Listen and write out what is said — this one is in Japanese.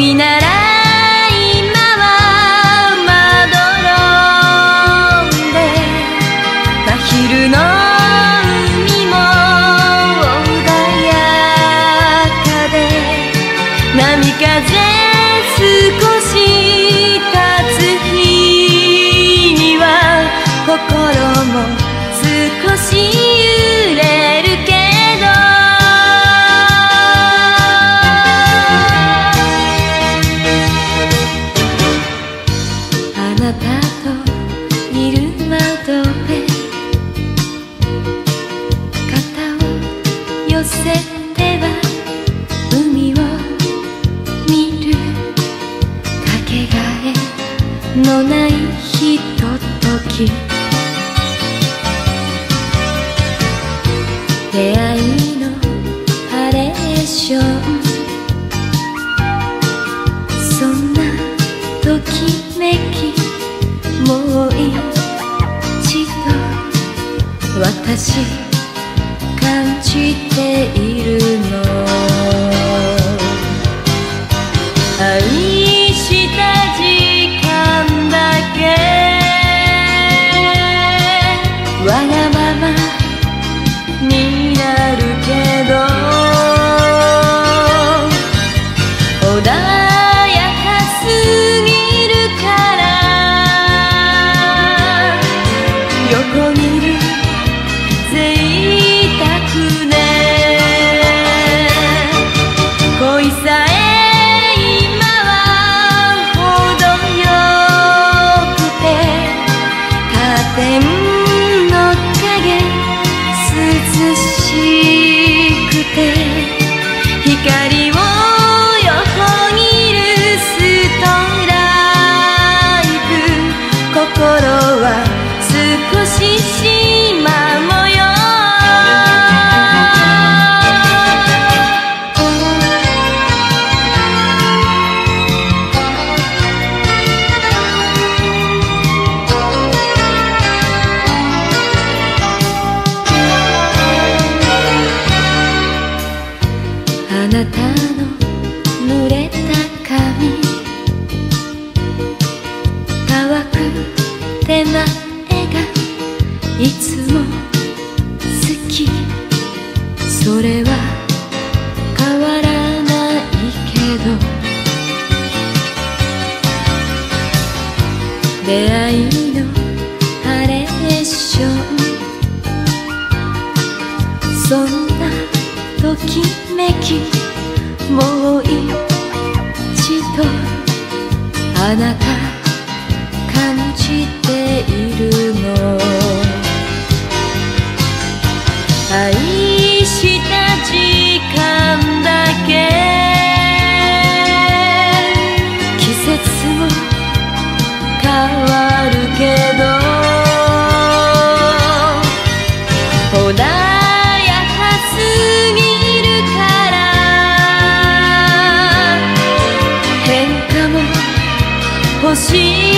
いないのないひととき。出会いのハレーション。そんなときめきもう一度私感じている。横切る全員あなたの濡れた髪。乾く手前がいつも好き。それは変わらないけど。出会いのハレーション。そんときめきもう一度あなた感じているの愛 ti.